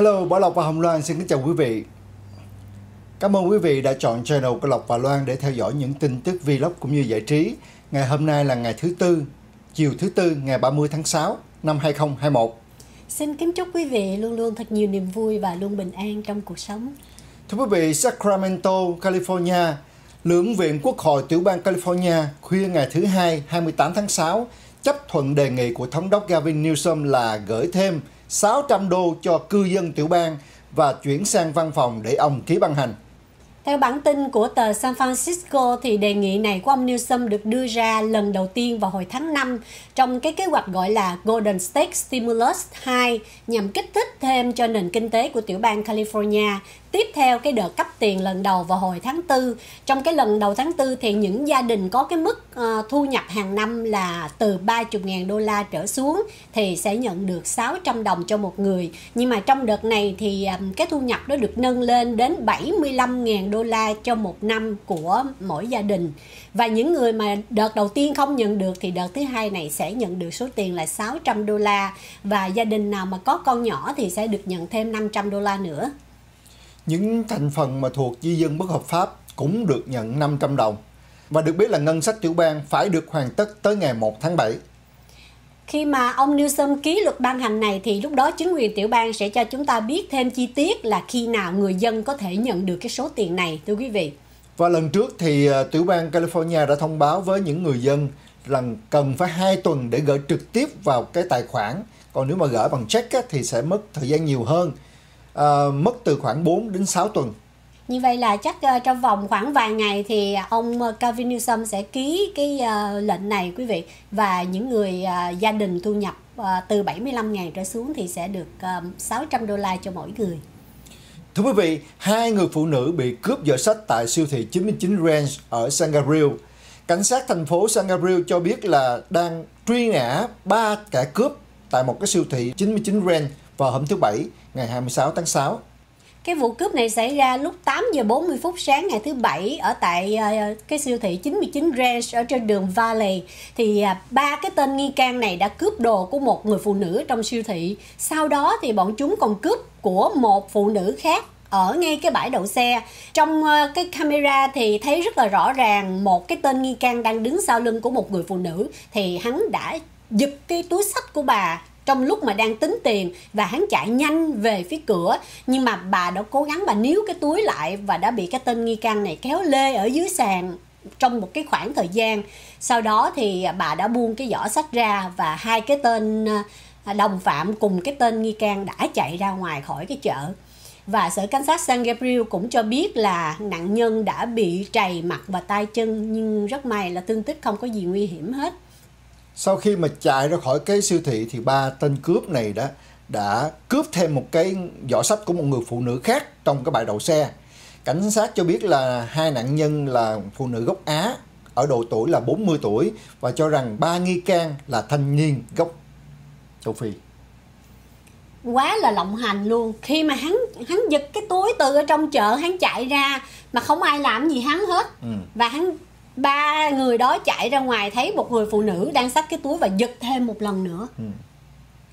Hello, Bảo Lộc và Hồng Loan xin kính chào quý vị. Cảm ơn quý vị đã chọn channel của Lộc và Loan để theo dõi những tin tức vlog cũng như giải trí. Ngày hôm nay là ngày thứ Tư, chiều thứ Tư ngày 30 tháng 6 năm 2021. Xin kính chúc quý vị luôn luôn thật nhiều niềm vui và luôn bình an trong cuộc sống. Thưa quý vị, Sacramento, California, Lưỡng viện Quốc hội tiểu bang California khuya ngày thứ Hai 28 tháng 6 chấp thuận đề nghị của Thống đốc Gavin Newsom là gửi thêm 600 đô cho cư dân tiểu bang và chuyển sang văn phòng để ông ký ban hành. Theo bản tin của tờ San Francisco thì đề nghị này của ông Newsom được đưa ra lần đầu tiên vào hồi tháng 5 trong cái kế hoạch gọi là Golden State Stimulus 2 nhằm kích thích thêm cho nền kinh tế của tiểu bang California tiếp theo cái đợt cấp tiền lần đầu vào hồi tháng 4. Trong cái lần đầu tháng 4 thì những gia đình có cái mức uh, thu nhập hàng năm là từ 30.000 đô la trở xuống thì sẽ nhận được 600 đồng cho một người. Nhưng mà trong đợt này thì um, cái thu nhập đó được nâng lên đến 75.000 đô la cho một năm của mỗi gia đình. Và những người mà đợt đầu tiên không nhận được thì đợt thứ hai này sẽ nhận được số tiền là 600 đô la và gia đình nào mà có con nhỏ thì sẽ được nhận thêm 500 đô la nữa những thành phần mà thuộc di dân bất hợp pháp cũng được nhận 500 đồng. Và được biết là ngân sách tiểu bang phải được hoàn tất tới ngày 1 tháng 7. Khi mà ông Newsom ký luật ban hành này thì lúc đó chính quyền tiểu bang sẽ cho chúng ta biết thêm chi tiết là khi nào người dân có thể nhận được cái số tiền này thưa quý vị. Và lần trước thì ờ, tiểu bang California đã thông báo với những người dân rằng cần phải 2 tuần để gửi trực tiếp vào cái tài khoản. Còn nếu mà gửi bằng check thì sẽ mất thời gian nhiều hơn À, mất từ khoảng 4 đến 6 tuần. Như vậy là chắc uh, trong vòng khoảng vài ngày thì ông ờ, Calvin Newsom sẽ ký cái uh, lệnh này quý vị và những người uh, gia đình thu nhập uh, từ 75 ngàn trở xuống thì sẽ được uh, 600 đô la cho mỗi người. Thưa quý vị, hai người phụ nữ bị cướp giỏ sách tại siêu thị 99 Ranch ở San Gabriel. Cảnh sát thành phố San Gabriel cho biết là đang truy nã ba kẻ cướp tại một cái siêu thị 99 Ranch vào hôm thứ Bảy ngày 26 tháng 6. Cái vụ cướp này xảy ra lúc 8 giờ 40 phút sáng ngày thứ Bảy ở tại ờ, cái siêu thị 99 Ranch ở trên đường Valley. Thì à, ba cái tên nghi can này đã cướp đồ của một người phụ nữ trong siêu thị. Sau đó thì bọn chúng còn cướp của một phụ nữ khác ở ngay cái bãi đậu xe trong ờ, cái camera thì thấy rất là rõ ràng một cái tên nghi can đang đứng sau lưng của một người phụ nữ thì hắn đã giật cái túi sách của bà trong lúc mà đang tính tiền và hắn chạy nhanh về phía cửa, nhưng mà bà đã cố gắng bà níu cái túi lại và đã bị cái tên nghi can này kéo lê ở dưới sàn trong một cái khoảng thời gian. Sau đó thì bà đã buông cái giỏ sách ra và hai cái tên à, đồng phạm cùng cái tên nghi can đã chạy ra ngoài khỏi cái chợ. Và sở cảnh sát San Gabriel cũng cho biết là nạn nhân đã bị trầy mặt và tay chân, nhưng rất may là thương tích không có gì nguy hiểm hết sau khi mà chạy ra khỏi cái siêu thị thì ba tên cướp này đã đã cướp thêm một cái giỏ sách của một người phụ nữ khác trong cái bãi đậu xe. Cảnh sát cho biết là hai nạn nhân là phụ nữ gốc Á ở độ tuổi là 40 tuổi và cho rằng ba nghi can là thanh niên gốc châu Phi quá là lộng hành luôn khi mà hắn hắn giật cái túi từ ở trong chợ hắn chạy ra mà không ai làm gì hắn hết ừ. và hắn ba người đó chạy ra ngoài thấy một người phụ nữ đang xách cái túi và giật thêm một lần nữa. Ừ.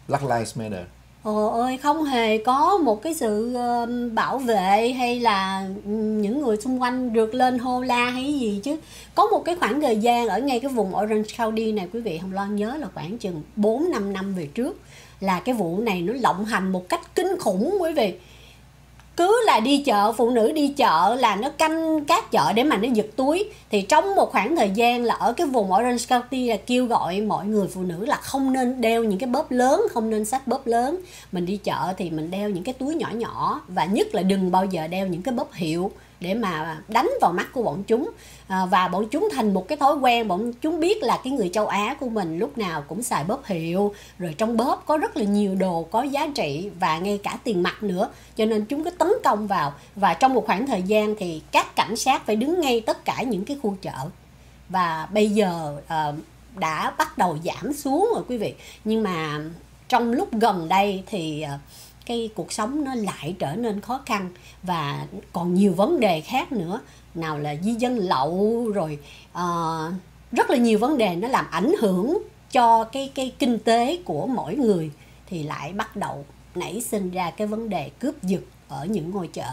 Black Lives Matter. Ồ ơi không hề có một cái sự uh, bảo vệ hay là những người xung quanh rượt lên hô la hay gì chứ. Có một cái khoảng thời gian ở ngay cái vùng Orange County này quý vị Hồng Loan nhớ là khoảng chừng 4-5 năm về trước Là cái vụ này nó lộng hành một cách kinh khủng quý vị cứ là đi chợ, phụ nữ đi chợ là nó canh các chợ để mà nó giật túi. Thì trong một khoảng thời gian là ở cái vùng Orange County là kêu gọi mọi người phụ nữ là không nên đeo những cái bóp lớn, không nên xách bóp lớn. Mình đi chợ thì mình đeo những cái túi nhỏ nhỏ và nhất là đừng bao giờ đeo những cái bóp hiệu để mà đánh vào mắt của bọn chúng. À, và bọn chúng thành một cái thói quen bọn chúng biết là cái người châu Á của mình lúc nào cũng xài bóp hiệu rồi trong bóp có rất là nhiều đồ có giá trị và ngay cả tiền mặt nữa. Cho nên chúng cứ tấn công vào và trong một khoảng thời gian thì các cảnh sát phải đứng ngay tất cả những cái khu chợ. Và bây giờ uh, đã bắt đầu giảm xuống rồi quý vị. Nhưng mà trong lúc gần đây thì uh, cái cuộc sống nó lại trở nên khó khăn và còn nhiều vấn đề khác nữa. Nào là di dân lậu rồi uh, rất là nhiều vấn đề nó làm ảnh hưởng cho cái cái kinh tế của mỗi người thì lại bắt đầu nảy sinh ra cái vấn đề cướp giật ở những ngôi chợ.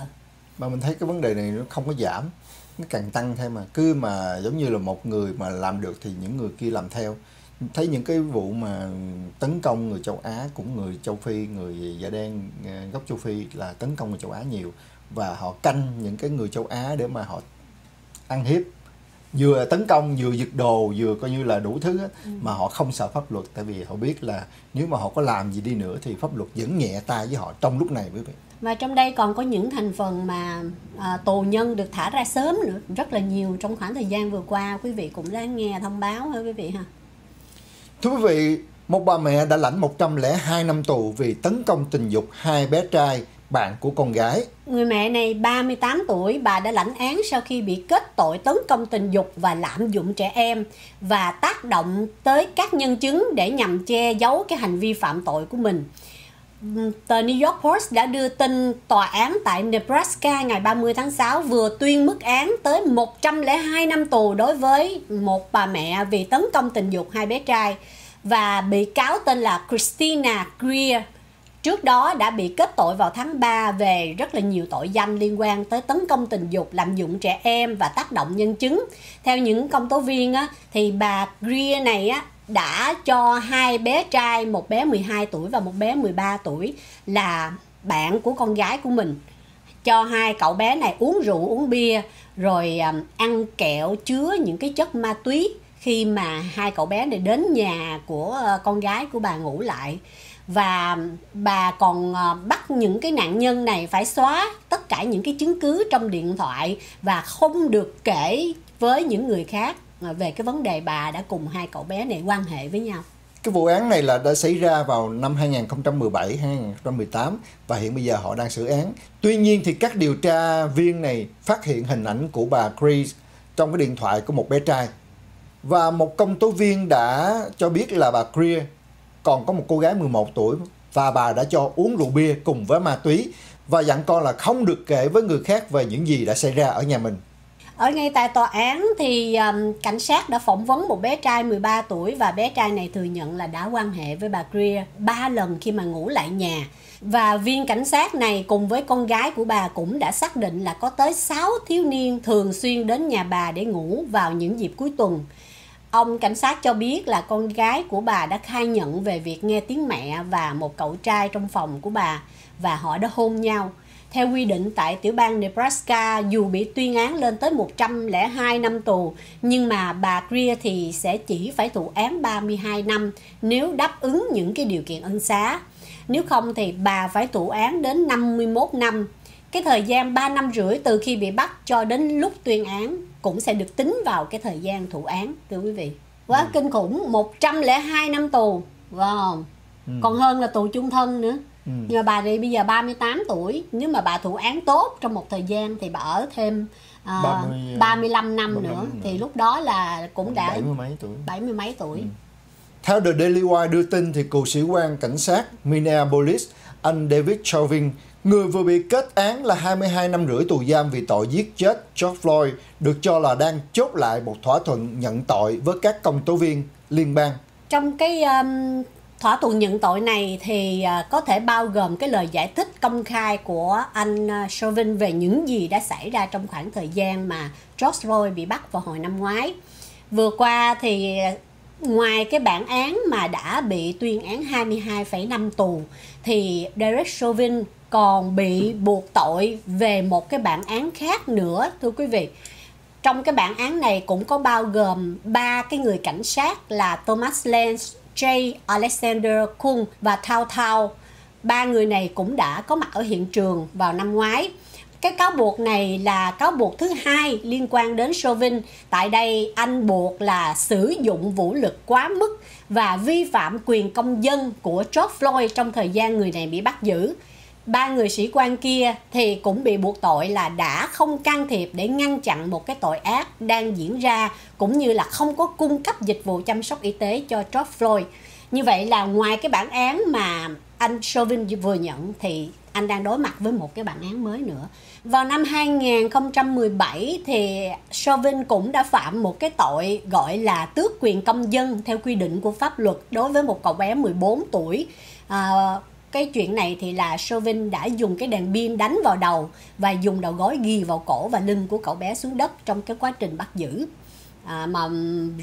Mà mình thấy cái vấn đề này nó không có giảm nó càng tăng thêm mà. Cứ mà giống như là một người mà làm được thì những người kia làm theo thấy những cái vụ mà tấn công người châu Á cũng người châu Phi người da đen ờ, gốc châu Phi là tấn công người châu Á nhiều. Và họ canh những cái người châu Á để mà họ ăn hiếp. Vừa tấn công vừa giật đồ vừa coi như là đủ thứ á, ừ. mà họ không sợ pháp luật. Tại vì họ biết là nếu mà họ có làm gì đi nữa thì pháp luật vẫn nhẹ tay với họ trong lúc này quý vị. Và trong đây còn có những thành phần mà à, tù nhân được thả ra sớm nữa rất là nhiều trong khoảng thời gian vừa qua. Quý vị cũng đã nghe thông báo hả quý vị ha thưa quý vị một bà mẹ đã lãnh 102 năm tù vì tấn công tình dục hai bé trai bạn của con gái. Người mẹ này 38 tuổi, bà đã lãnh án sau khi bị kết tội tấn công tình dục và lạm dụng trẻ em và tác động tới các nhân chứng để nhằm che giấu cái hành vi phạm tội của mình. Ừ, tờ New York Post đã đưa tin tòa án tại Nebraska ngày 30 tháng 6 vừa tuyên mức án tới 102 năm tù đối với một bà mẹ vì tấn công tình dục hai bé trai và bị cáo tên là Christina Greer trước đó đã bị kết tội vào tháng 3 về rất là nhiều tội danh liên quan tới tấn công tình dục, lạm dụng trẻ em và tác động nhân chứng. Theo những công tố viên á, thì bà Greer này á, đã cho hai bé trai, một bé 12 tuổi và một bé 13 tuổi là bạn của con gái của mình. Cho hai cậu bé này uống rượu uống bia rồi ăn kẹo chứa những cái chất ma túy khi mà hai cậu bé này đến nhà của ờ, con gái của bà ngủ lại. Và bà còn ờ, bắt những cái nạn nhân này phải xóa tất cả những cái chứng cứ trong điện thoại và không được kể với những người khác. Ờ, về cái vấn đề bà đã cùng hai cậu bé này quan hệ với nhau. Cái vụ án này là đã xảy ra vào năm 2017 2018 và hiện bây giờ họ đang xử án. Tuy nhiên thì các điều tra viên này phát hiện hình ảnh của bà Chris trong cái điện thoại của một bé trai. Và một công tố viên đã cho biết là bà Chris còn có một cô gái 11 tuổi và bà đã cho uống rượu bia cùng với ma túy và dặn con là không được kể với người khác về những gì đã xảy ra ở nhà mình. Ở ngay tại tòa án thì um, cảnh sát đã phỏng vấn một bé trai 13 tuổi và bé trai này thừa nhận là đã quan hệ với bà Greer ba lần khi mà ngủ lại nhà. Và viên cảnh sát này cùng với con gái của bà cũng đã xác định là có tới 6 thiếu niên thường xuyên đến nhà bà để ngủ vào những dịp cuối tuần. Ông cảnh sát cho biết là con gái của bà đã khai nhận về việc nghe tiếng mẹ và một cậu trai trong phòng của bà và họ đã hôn nhau. Theo quy định tại tiểu bang Nebraska, dù bị tuyên án lên tới 102 năm tù, nhưng mà bà Greer thì sẽ chỉ phải thụ án 32 năm nếu đáp ứng những cái điều kiện ân xá. Nếu không thì bà phải thụ án đến 51 năm. Cái thời gian 3 năm rưỡi từ khi bị bắt cho đến lúc tuyên án cũng sẽ được tính vào cái thời gian thụ án thưa quý vị. Quá ừ. kinh khủng, 102 năm tù. Wow. Ừ. Còn hơn là tù chung thân nữa. Ừ. Nhưng mà bà thì bây giờ 38 tuổi Nếu mà bà thụ án tốt trong một thời gian Thì bà ở thêm uh, 30, 35 năm 35 nữa năm. Thì lúc đó là cũng đã 70 mấy tuổi 70 mấy tuổi ừ. Theo The Daily Wire đưa tin thì cựu sĩ quan cảnh sát Minneapolis anh David Chauvin Người vừa bị kết án là 22 năm rưỡi tù giam vì tội giết chết George Floyd được cho là đang chốt lại một thỏa thuận nhận tội với các công tố viên liên bang. Trong cái um, thỏa thuận nhận tội này thì à, có thể bao gồm cái lời giải thích công khai của anh à, Chauvin về những gì đã xảy ra trong khoảng thời gian mà George Floyd bị bắt vào hồi năm ngoái. Vừa qua thì à, ngoài cái bản án mà đã bị tuyên án 22,5 năm tù thì Derek Chauvin còn bị buộc tội về một cái bản án khác nữa thưa quý vị trong cái bản án này cũng có bao gồm ba cái người cảnh sát là Thomas Lance, J. Alexander Kung và Thao Thao. Ba người này cũng đã có mặt ở hiện trường vào năm ngoái. Cái cáo buộc này là cáo buộc thứ hai liên quan đến Chauvin. Tại đây, anh buộc là sử dụng vũ lực quá mức và vi phạm quyền công dân của George Floyd trong thời gian người này bị bắt giữ ba người sĩ quan kia thì cũng bị buộc tội là đã không can thiệp để ngăn chặn một cái tội ác đang diễn ra cũng như là không có cung cấp dịch vụ chăm sóc y tế cho George Floyd. Như vậy là ngoài cái bản án mà anh Chauvin vừa nhận thì anh đang đối mặt với một cái bản án mới nữa. Vào năm 2017 thì Chauvin cũng đã phạm một cái tội gọi là tước quyền công dân theo quy định của pháp luật đối với một cậu bé 14 tuổi. À, cái chuyện này thì là Chauvin đã dùng cái đèn pin đánh vào đầu và dùng đầu gối ghi vào cổ và lưng của cậu bé xuống đất trong cái quá trình bắt giữ. À, mà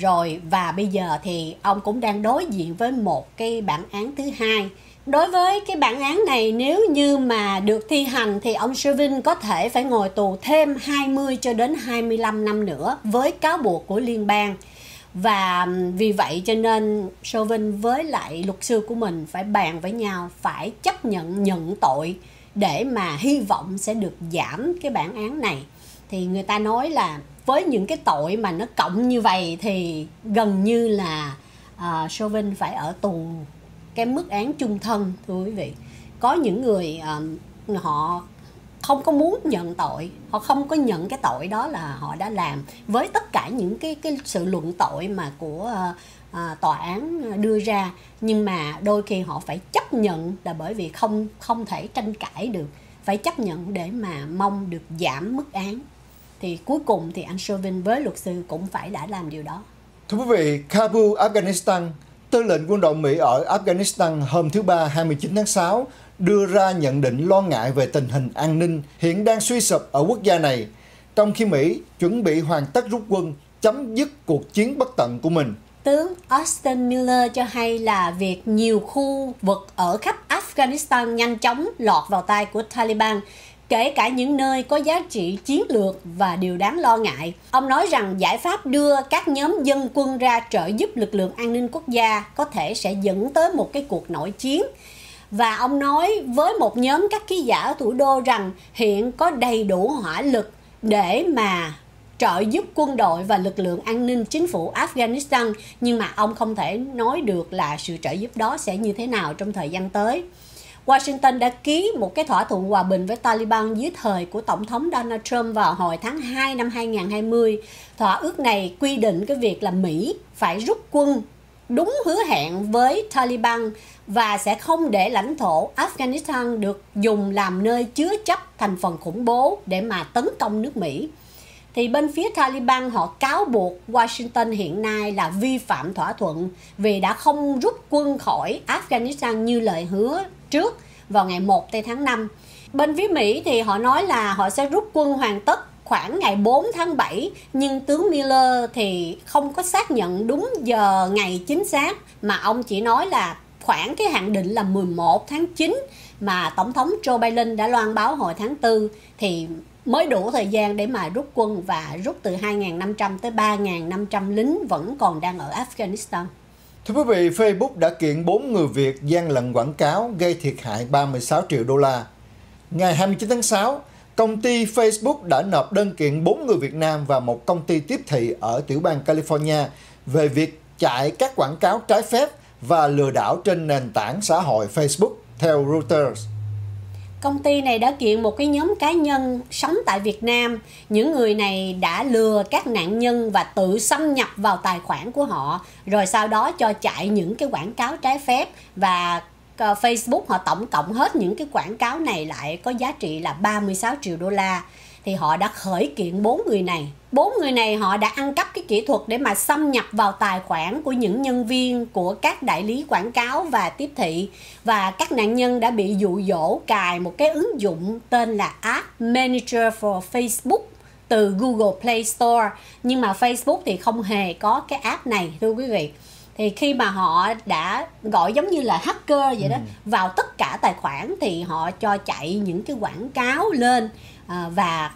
rồi và bây giờ thì ông cũng đang đối diện với một cái bản án thứ hai. Đối với cái bản án này nếu như mà được thi hành thì ông Chauvin có thể phải ngồi tù thêm 20 cho đến 25 năm nữa với cáo buộc của liên bang và vì vậy cho nên Chauvin với lại luật sư của mình phải bàn với nhau phải chấp nhận nhận tội để mà hy vọng sẽ được giảm cái bản án này. Thì người ta nói là với những cái tội mà nó cộng như vậy thì gần như là ờ, uh, Chauvin phải ở tù cái mức án chung thân thưa quý vị. Có những người uh, họ không có muốn nhận tội họ không có nhận cái tội đó là họ đã làm. Với tất cả những cái cái sự luận tội mà của à, tòa án đưa ra nhưng mà đôi khi họ phải chấp nhận là bởi vì không không thể tranh cãi được. Phải chấp nhận để mà mong được giảm mức án. Thì cuối cùng thì anh Chauvin với luật sư cũng phải đã làm điều đó. Thưa quý vị, Kabul, Afghanistan, tư lệnh quân đội Mỹ ở Afghanistan hôm thứ Ba 29 tháng 6 đưa ra nhận định lo ngại về tình hình an ninh hiện đang suy sụp ở quốc gia này, trong khi Mỹ chuẩn bị hoàn tất rút quân chấm dứt cuộc chiến bất tận của mình. Tướng Austin Miller cho hay là việc nhiều khu vực ở khắp Afghanistan nhanh chóng lọt vào tay của Taliban kể cả những nơi có giá trị chiến lược và điều đáng lo ngại. Ông nói rằng giải pháp đưa các nhóm dân quân ra trợ giúp lực lượng an ninh quốc gia có thể sẽ dẫn tới một cái cuộc nội chiến và ông nói với một nhóm các ký giả ở thủ đô rằng hiện có đầy đủ hỏa lực để mà trợ giúp quân đội và lực lượng an ninh chính phủ Afghanistan, nhưng mà ông không thể nói được là sự trợ giúp đó sẽ như thế nào trong thời gian tới. Washington đã ký một cái thỏa thuận hòa bình với Taliban dưới thời của Tổng thống Donald Trump vào hồi tháng 2 năm 2020. Thỏa ước này quy định cái việc là Mỹ phải rút quân đúng hứa hẹn với Taliban và sẽ không để lãnh thổ Afghanistan được dùng làm nơi chứa chấp thành phần khủng bố để mà tấn công nước Mỹ. Thì bên phía Taliban, họ cáo buộc Washington hiện nay là vi phạm thỏa thuận vì đã không rút quân khỏi Afghanistan như lời hứa trước vào ngày 1 tháng 5. Bên phía Mỹ thì họ nói là họ sẽ rút quân hoàn tất khoảng ngày 4 tháng 7 nhưng tướng Miller thì không có xác nhận đúng giờ ngày chính xác, mà ông chỉ nói là khoảng cái hạn định là 11 tháng 9 mà Tổng thống Joe Biden đã loan báo hồi tháng 4 thì mới đủ thời gian để mà rút quân và rút từ 2.500 tới 3.500 lính vẫn còn đang ở Afghanistan. Thưa quý vị, Facebook đã kiện 4 người Việt gian lận quảng cáo gây thiệt hại 36 triệu đô la. Ngày 29 tháng 6, công ty Facebook đã nộp đơn kiện 4 người Việt Nam và một công ty tiếp thị ở tiểu bang California về việc chạy các quảng cáo trái phép và lừa đảo trên nền tảng xã hội Facebook theo Reuters. Công ty này đã kiện một cái nhóm cá nhân sống tại Việt Nam. Những người này đã lừa các nạn nhân và tự xâm nhập vào tài khoản của họ, rồi sau đó cho chạy những cái quảng cáo trái phép và ờ, Facebook họ tổng cộng hết những cái quảng cáo này lại có giá trị là 36 triệu đô la thì họ đã khởi kiện bốn người này. Bốn người này họ đã ăn cắp cái kỹ thuật để mà xâm nhập vào tài khoản của những nhân viên của các đại lý quảng cáo và tiếp thị. Và các nạn nhân đã bị dụ dỗ cài một cái ứng dụng tên là App Manager for Facebook từ Google Play Store. Nhưng mà Facebook thì không hề có cái app này thưa quý vị. Thì khi mà họ đã gọi giống như là hacker vậy đó ừ. vào tất cả tài khoản thì họ cho chạy những cái quảng cáo lên à, và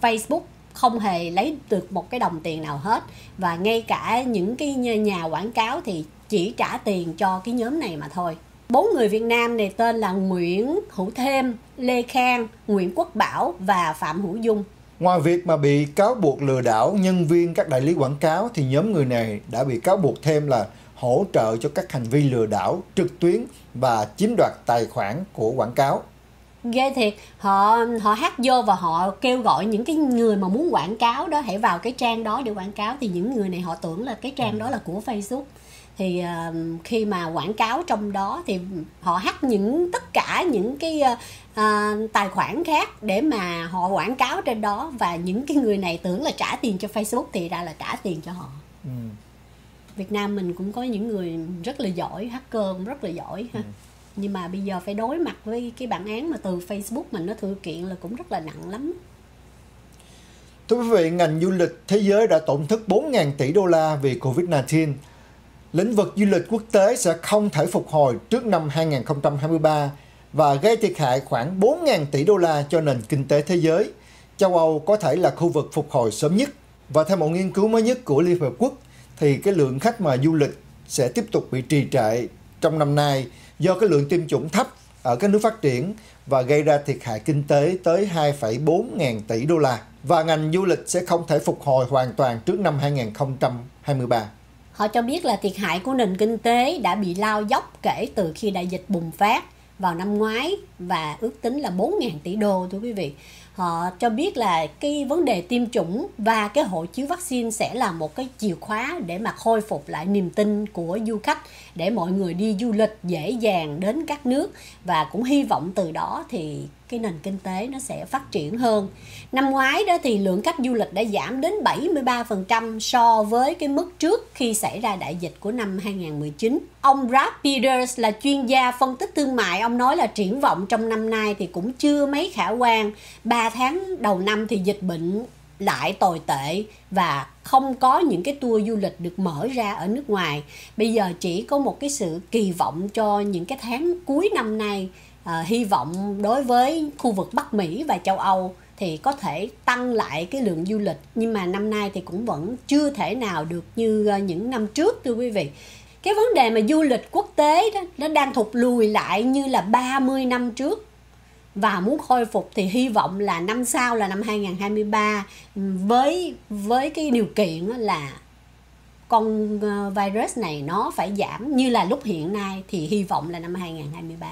Facebook không hề lấy được một cái đồng tiền nào hết. Và ngay cả những cái nhà quảng cáo thì chỉ trả tiền cho cái nhóm này mà thôi. Bốn người Việt Nam này tên là Nguyễn Hữu Thêm, Lê Khang, Nguyễn Quốc Bảo và Phạm Hữu Dung. Ngoài việc mà bị cáo buộc lừa đảo nhân viên các đại lý quảng cáo thì nhóm người này đã bị cáo buộc thêm là hỗ trợ cho các hành vi lừa đảo trực tuyến và chiếm đoạt tài khoản của quảng cáo ghê thiệt. Họ họ hát vô và họ kêu gọi những cái người mà muốn quảng cáo đó hãy vào cái trang đó để quảng cáo. Thì những người này họ tưởng là cái trang đó là của Facebook. Thì uh, khi mà quảng cáo trong đó thì họ hack những tất cả những cái uh, tài khoản khác để mà họ quảng cáo trên đó. Và những cái người này tưởng là trả tiền cho Facebook thì ra là trả tiền cho họ. Ừ. Việt Nam mình cũng có những người rất là giỏi hacker cũng rất là giỏi ha. Ừ nhưng mà bây giờ phải đối mặt với cái bản án mà từ Facebook mình nó thư kiện là cũng rất là nặng lắm Thưa quý vị, ngành du lịch thế giới đã tổn thất 4.000 tỷ đô la vì Covid-19. Lĩnh vực du lịch quốc tế sẽ không thể phục hồi trước năm 2023 và gây thiệt hại khoảng 4.000 tỷ đô la cho nền kinh tế thế giới. Châu Âu có thể là khu vực phục hồi sớm nhất. Và theo một nghiên cứu mới nhất của Liên Hợp Quốc, thì cái lượng khách mà du lịch sẽ tiếp tục bị trì trệ trong năm nay do cái lượng tiêm chủng thấp ở các nước phát triển và gây ra thiệt hại kinh tế tới 2,4 ngàn tỷ đô la. Và ngành du lịch sẽ không thể phục hồi hoàn toàn trước năm 2023. Họ cho biết là thiệt hại của nền kinh tế đã bị lao dốc kể từ khi đại dịch bùng phát vào năm ngoái và ước tính là 4.000 tỷ đô thưa quý vị. Họ cho biết là cái vấn đề tiêm chủng và cái hộ chiếu vaccine sẽ là một cái chìa khóa để mà khôi phục lại niềm tin của du khách, để mọi người đi du lịch dễ dàng đến các nước. Và cũng hy vọng từ đó thì cái nền kinh tế nó sẽ phát triển hơn. Năm ngoái đó thì lượng khách du lịch đã giảm đến 73% so với cái mức trước khi xảy ra đại dịch của năm 2019. Ông Brad Peters là chuyên gia phân tích thương mại, ông nói là triển vọng trong năm nay thì cũng chưa mấy khả quan. 3 tháng đầu năm thì dịch bệnh lại tồi tệ và không có những cái tour du lịch được mở ra ở nước ngoài. Bây giờ chỉ có một cái sự kỳ vọng cho những cái tháng cuối năm nay à, hy vọng đối với khu vực Bắc Mỹ và châu Âu thì có thể tăng lại cái lượng du lịch. Nhưng mà năm nay thì cũng vẫn chưa thể nào được như ờ, những năm trước thưa quý vị. Cái vấn đề mà du lịch quốc tế đó nó đang thụt lùi lại như là 30 năm trước. Và muốn khôi phục thì hy vọng là năm sau là năm 2023 với với cái điều kiện là con ờ, virus này nó phải giảm như là lúc hiện nay thì hy vọng là năm 2023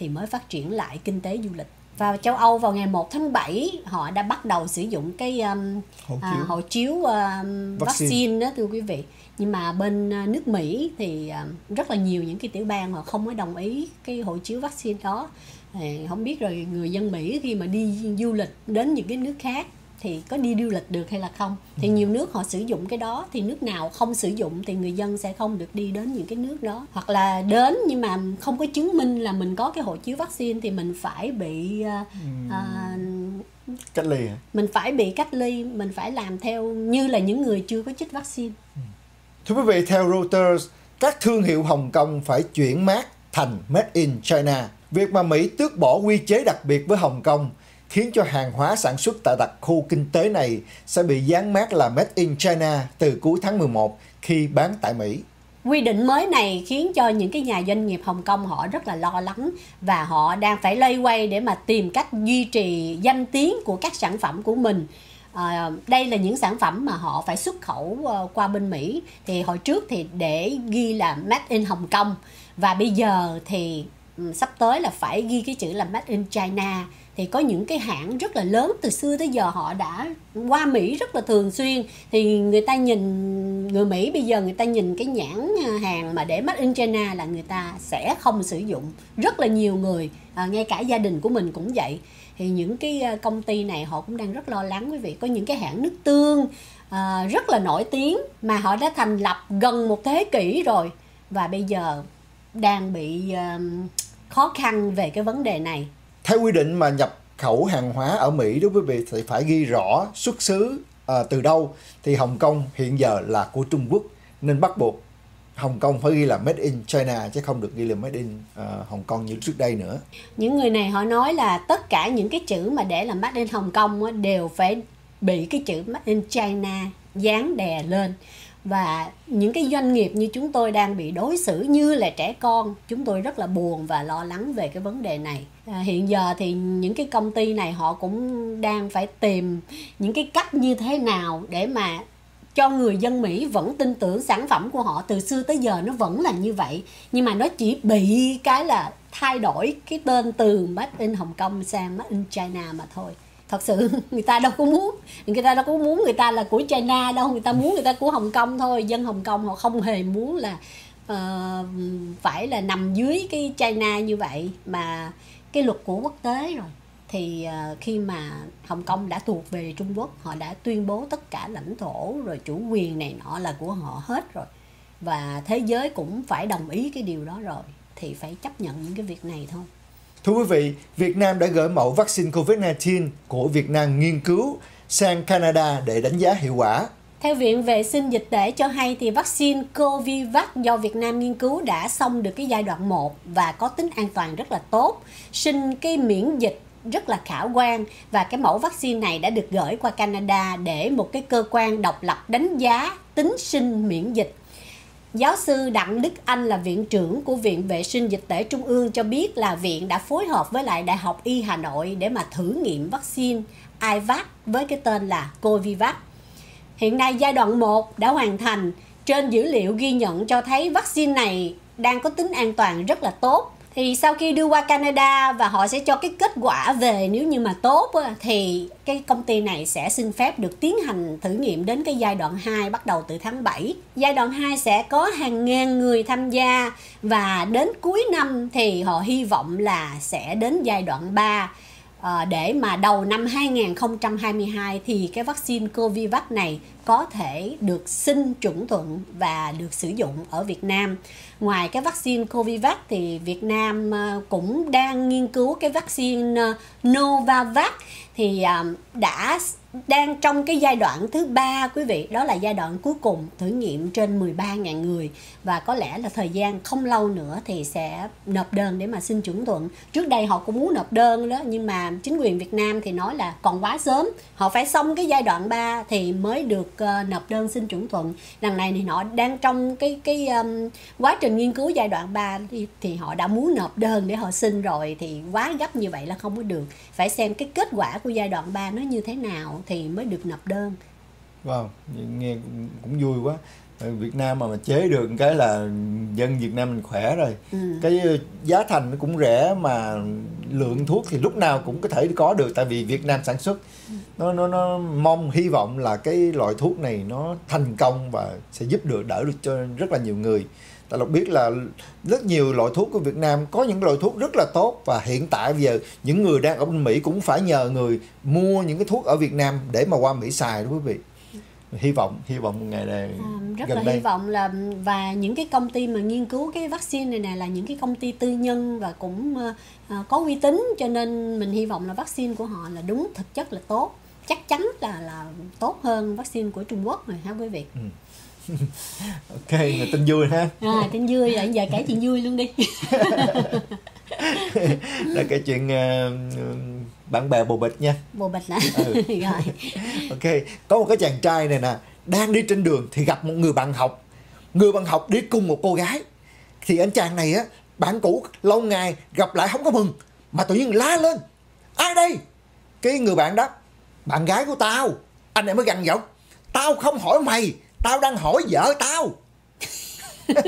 thì mới phát triển lại kinh tế du lịch. Vào châu Âu vào ngày 1 tháng 7 họ đã bắt đầu sử dụng cái um, hộ chiếu, à, hộ chiếu um, vaccine. vaccine đó thưa quý vị. Nhưng mà bên uh, nước Mỹ thì um, rất là nhiều những cái tiểu bang họ không có đồng ý cái hộ chiếu vaccine đó. Thì không biết rồi người dân Mỹ khi mà đi du lịch đến những cái nước khác thì có đi du lịch được hay là không thì ừ. nhiều nước họ sử dụng cái đó thì nước nào không sử dụng thì người dân sẽ không được đi đến những cái nước đó hoặc là đến nhưng mà không có chứng minh là mình có cái hộ chiếu vaccine thì mình phải bị uh, uh, cách ly hả? mình phải bị cách ly mình phải làm theo như là những người chưa có chích vaccine ừ. thưa quý vị theo Reuters các thương hiệu Hồng Kông phải chuyển mát thành Made in China việc mà Mỹ tước bỏ quy chế đặc biệt với Hồng Kông khiến cho hàng hóa sản xuất tại đặc khu kinh tế này sẽ bị dán mát là Made in China từ cuối tháng 11 khi bán tại Mỹ. Quy định mới này khiến cho những cái nhà doanh nghiệp Hồng Kông họ rất là lo lắng và họ đang phải lây quay để mà tìm cách duy trì danh tiếng của các sản phẩm của mình. À, đây là những sản phẩm mà họ phải xuất khẩu ờ, qua bên Mỹ thì hồi trước thì để ghi là Made in Hồng Kông và bây giờ thì ừ, sắp tới là phải ghi cái chữ là Made in China thì có những cái hãng rất là lớn từ xưa tới giờ họ đã qua Mỹ rất là thường xuyên. Thì người ta nhìn người Mỹ bây giờ người ta nhìn cái nhãn à, hàng mà để Made in China là người ta sẽ không sử dụng. Rất là nhiều người à, ngay cả gia đình của mình cũng vậy. Thì những cái à, công ty này họ cũng đang rất lo lắng quý vị. Có những cái hãng nước tương à, rất là nổi tiếng mà họ đã thành lập gần một thế kỷ rồi và bây giờ đang bị uh, khó khăn về cái vấn đề này theo quy định mà nhập khẩu hàng hóa ở Mỹ đối với vị thì phải ghi rõ xuất xứ à, từ đâu thì Hồng Kông hiện giờ là của Trung Quốc nên bắt buộc Hồng Kông phải ghi là Made in China chứ không được ghi là Made in uh, Hồng Kông như trước đây nữa. Những người này họ nói là tất cả những cái chữ mà để là Made in Hồng Kông đều phải bị cái chữ Made in China dán đè lên và những cái doanh nghiệp như chúng tôi đang bị đối xử như là trẻ con chúng tôi rất là buồn và lo lắng về cái vấn đề này. À, hiện giờ thì những cái công ty này họ cũng đang phải tìm những cái cách như thế nào để mà cho người dân Mỹ vẫn tin tưởng sản phẩm của họ. Từ xưa tới giờ nó vẫn là như vậy. Nhưng mà nó chỉ bị cái là thay đổi cái tên từ Made in Hồng Kông sang Made in China mà thôi thật sự người ta đâu có muốn. Người ta đâu có muốn người ta là của China đâu. Người ta muốn người ta của Hồng Kông thôi. Dân Hồng Kông họ không hề muốn là uh, phải là nằm dưới cái China như vậy. Mà cái luật của quốc tế rồi. Thì uh, khi mà Hồng Kông đã thuộc về Trung Quốc họ đã tuyên bố tất cả lãnh thổ rồi chủ quyền này nọ là của họ hết rồi. Và thế giới cũng phải đồng ý cái điều đó rồi. Thì phải chấp nhận những cái việc này thôi. Thưa quý vị, Việt Nam đã gửi mẫu vaccine COVID-19 của Việt Nam nghiên cứu sang Canada để đánh giá hiệu quả. Theo Viện Vệ sinh Dịch tễ cho hay thì vaccine Covivac do Việt Nam nghiên cứu đã xong được cái giai đoạn 1 và có tính an toàn rất là tốt, sinh cái miễn dịch rất là khả quan và cái mẫu vaccine này đã được gửi qua Canada để một cái cơ quan độc lập đánh giá tính sinh miễn dịch. Giáo sư Đặng Đức Anh là viện trưởng của Viện Vệ sinh Dịch tễ Trung ương cho biết là viện đã phối hợp với lại Đại học Y Hà Nội để mà thử nghiệm vaccine IVAC với cái tên là Covivac. Hiện nay giai đoạn 1 đã hoàn thành, trên dữ liệu ghi nhận cho thấy vaccine này đang có tính an toàn rất là tốt thì sau khi đưa qua Canada và họ sẽ cho cái kết quả về nếu như mà tốt thì cái công ty này sẽ xin phép được tiến hành thử nghiệm đến cái giai đoạn 2 bắt đầu từ tháng 7. Giai đoạn 2 sẽ có hàng ngàn người tham gia và đến cuối năm thì họ hy vọng là sẽ đến giai đoạn 3 ờ, để mà đầu năm 2022 thì cái vaccine Covivac này có thể được xin chuẩn thuận và được sử dụng ở Việt Nam. Ngoài cái vaccine Covivac thì Việt Nam ờ, cũng đang nghiên cứu cái vaccine ờ, Novavax. Thì ờ, đã đang trong cái giai đoạn thứ ba, quý vị. Đó là giai đoạn cuối cùng thử nghiệm trên 13.000 người. Và có lẽ là thời gian không lâu nữa thì sẽ nộp đơn để mà xin chuẩn thuận. Trước đây họ cũng muốn nộp đơn đó, nhưng mà chính quyền Việt Nam thì nói là còn quá sớm. Họ phải xong cái giai đoạn 3 thì mới được uh, nộp đơn xin chuẩn thuận. Lần này thì họ đang trong cái cái um, quá trình nghiên cứu giai đoạn 3 thì, thì họ đã muốn nộp đơn để họ xin rồi thì quá gấp như vậy là không có được. Phải xem cái kết quả của giai đoạn 3 nó như thế nào thì mới được nộp đơn. Wow, nghe cũng, cũng vui quá. Việt Nam mà mà chế được cái là dân Việt Nam mình khỏe rồi. Ừ. Cái ờ, giá thành nó cũng rẻ mà lượng thuốc thì lúc nào cũng có thể có được tại vì Việt Nam sản xuất. Nó nó nó mong hy vọng là cái loại thuốc này nó thành công và sẽ giúp được đỡ được cho rất là nhiều người. Tại Lộc biết là rất nhiều loại thuốc của Việt Nam có những loại thuốc rất là tốt và hiện tại bây giờ những người đang ở bên Mỹ cũng phải nhờ người mua những cái thuốc ở Việt Nam để mà qua Mỹ xài đó quý vị. Hy vọng hy vọng một ngày này À, rất gần là đây. hy vọng là và những cái công ty mà nghiên cứu cái vaccine này nè là những cái công ty tư nhân và cũng ờ, có uy tín cho nên mình hy vọng là vaccine của họ là đúng thực chất là tốt. Chắc chắn là là tốt hơn vaccine của Trung Quốc rồi ha quý vị? Ok người tin vui ha. À tin vui rồi giờ kể chuyện vui luôn đi là cái chuyện ờ, bạn bè bồ bịch nha. Bồ bịch nè Ừ. rồi. Ok có một cái chàng trai này nè đang đi trên đường thì gặp một người bạn học. Người bạn học đi cùng một cô gái. Thì anh chàng này á bạn cũ lâu ngày gặp lại không có mừng mà tự nhiên la lên. Ai đây? Cái người bạn đáp bạn gái của tao. Anh này mới gằn giọng tao không hỏi mày tao đang hỏi vợ tao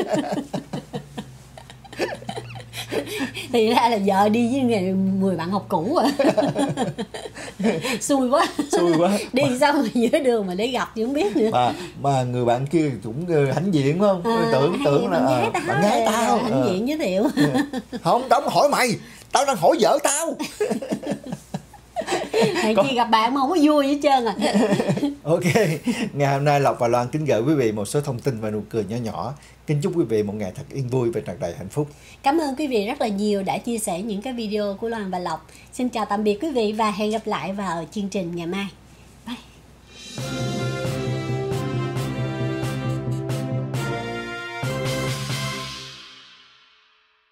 thì ra là vợ đi với người, người bạn học cũ à. Xui quá. Xui quá. Đi mà giữa đường mà để gặp thì không biết nữa. Mà mà người bạn kia cũng ờ, hãnh diện phải không? À, tưởng tưởng là bạn ờ, gái tao. bạn gái tao hãnh Ờ. diện giới thiệu. Không không hỏi mày. Tao đang hỏi vợ tao Thầy kia gặp bạn mà không có vui hết trơn à. Ok ngày hôm nay lộc và loan kính gửi quý vị một số thông tin và nụ cười nhỏ nhỏ. Kính chúc quý vị một ngày thật yên vui và tràn đầy hạnh phúc. Cảm ơn quý vị rất là nhiều đã chia sẻ những cái video của Loan và Lộc. Xin chào tạm biệt quý vị và hẹn gặp lại vào chương trình ngày mai